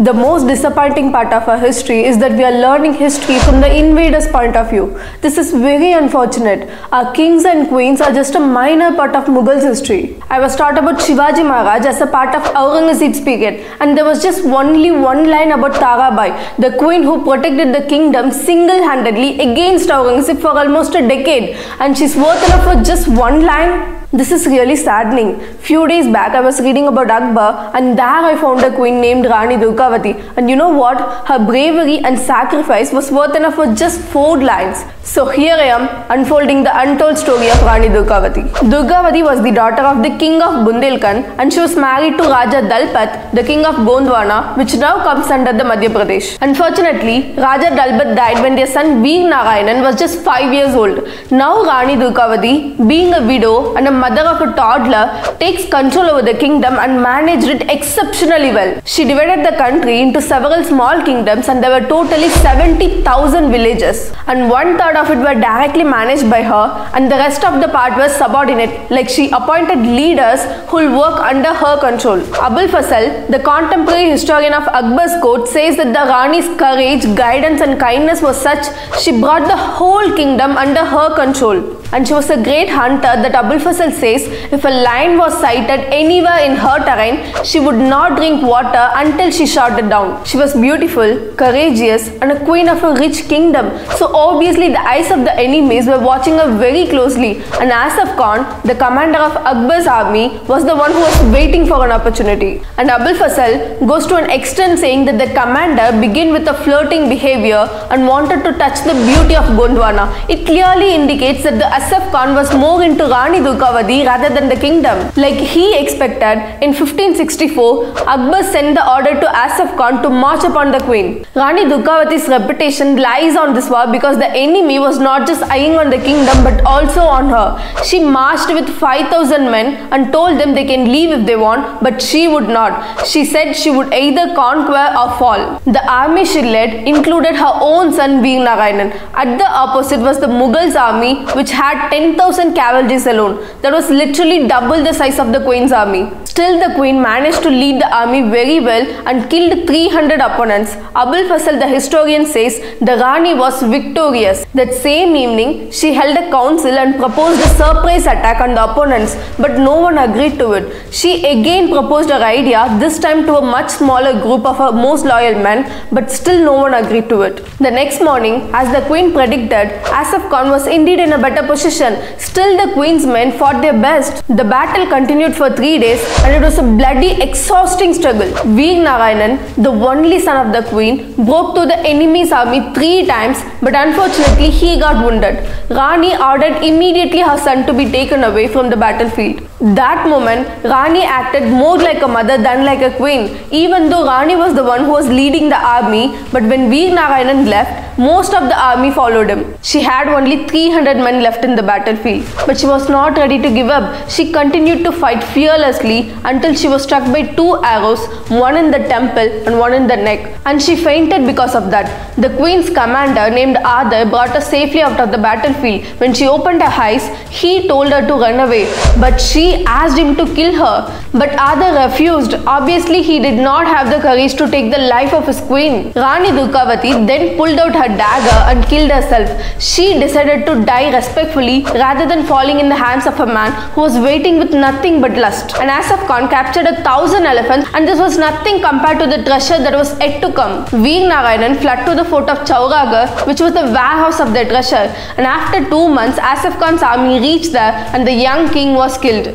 The most disappointing part of our history is that we are learning history from the invaders' point of view. This is very unfortunate. Our kings and queens are just a minor part of Mughals history. I was taught about Shivaji Maharaj as a part of Aurangzeb's period, and there was just only one line about Tarabai, the queen who protected the kingdom single-handedly against Aurangzeb for almost a decade, and she's worth enough for just one line. This is really saddening. Few days back, I was reading about Akbar, and there I found a queen named Rani Durgavati. And you know what? Her bravery and sacrifice was worth enough for just four lines. So here I am unfolding the untold story of Rani Durgavati. Durgavati was the daughter of the king of Bundelkhand, and she was married to Raja Dalpat, the king of Gondwana, which now comes under the Madhya Pradesh. Unfortunately, Raja Dalpat died when their son Veer Narayanan was just five years old. Now Rani Durgavati, being a widow and a mother of a toddler, takes control over the kingdom and managed it exceptionally well. She divided the country into several small kingdoms and there were totally 70,000 villages. And one third of it were directly managed by her and the rest of the part was subordinate like she appointed leaders who will work under her control. Abul Fazl, the contemporary historian of Akbar's court says that the Rani's courage, guidance and kindness was such she brought the whole kingdom under her control and she was a great hunter The Abul Fazl says if a lion was sighted anywhere in her terrain, she would not drink water until she shot it down. She was beautiful, courageous and a queen of a rich kingdom. So obviously the eyes of the enemies were watching her very closely and Asaf Khan, the commander of Akbar's army, was the one who was waiting for an opportunity. And Abul Fazl goes to an extent saying that the commander began with a flirting behavior and wanted to touch the beauty of Gondwana. It clearly indicates that the Asaf Khan was more into Rani Durgavati rather than the kingdom. Like he expected, in 1564, Akbar sent the order to Asaf Khan to march upon the queen. Rani Durgavati's reputation lies on this war because the enemy was not just eyeing on the kingdom but also on her. She marched with 5000 men and told them they can leave if they want, but she would not. She said she would either conquer or fall. The army she led included her own son Veer Narayanan. At the opposite was the Mughals army which had had 10,000 cavalry alone. That was literally double the size of the queen's army. Still, the queen managed to lead the army very well and killed 300 opponents. Abul Fazl, the historian, says the Rani was victorious. That same evening, she held a council and proposed a surprise attack on the opponents, but no one agreed to it. She again proposed her idea, this time to a much smaller group of her most loyal men, but still no one agreed to it. The next morning, as the queen predicted, Asaf Khan was indeed in a better position position. Still, the queen's men fought their best. The battle continued for three days and it was a bloody, exhausting struggle. Veer Narayanan, the only son of the queen, broke through the enemy's army three times, but unfortunately, he got wounded. Rani ordered immediately her son to be taken away from the battlefield. That moment, Rani acted more like a mother than like a queen, even though Rani was the one who was leading the army. But when Veer Narayanan left, most of the army followed him. She had only 300 men left in the battlefield, but she was not ready to give up. She continued to fight fearlessly until she was struck by two arrows, one in the temple and one in the neck, and she fainted because of that. The queen's commander named Adar brought her safely out of the battlefield. When she opened her eyes, he told her to run away, but she asked him to kill her. But Adar refused. Obviously, he did not have the courage to take the life of his queen. Rani Durgavati then pulled out her dagger and killed herself. She decided to die respectfully rather than falling in the hands of a man who was waiting with nothing but lust. And Asaf Khan captured a thousand elephants and this was nothing compared to the treasure that was yet to come. Veer Narayanan fled to the fort of Chauragarh which was the warehouse of their treasure and after two months Asaf Khan's army reached there and the young king was killed.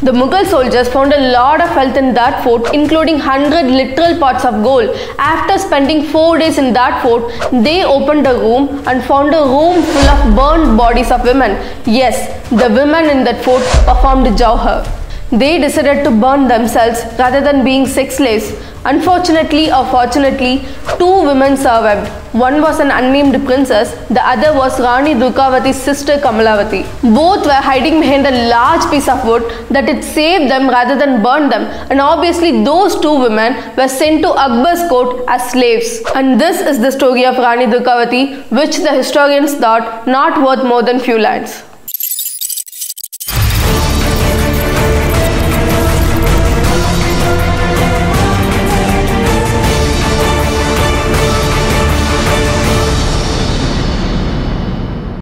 The Mughal soldiers found a lot of wealth in that fort, including 100 literal pots of gold. After spending 4 days in that fort, they opened a room and found a room full of burned bodies of women. Yes, the women in that fort performed jauhar. They decided to burn themselves rather than being sex slaves. Unfortunately or fortunately, two women survived. One was an unnamed princess, the other was Rani Durgavati's sister Kamalavati. Both were hiding behind a large piece of wood that it saved them rather than burn them. And obviously, those two women were sent to Akbar's court as slaves. And this is the story of Rani Durgavati, which the historians thought not worth more than few lines.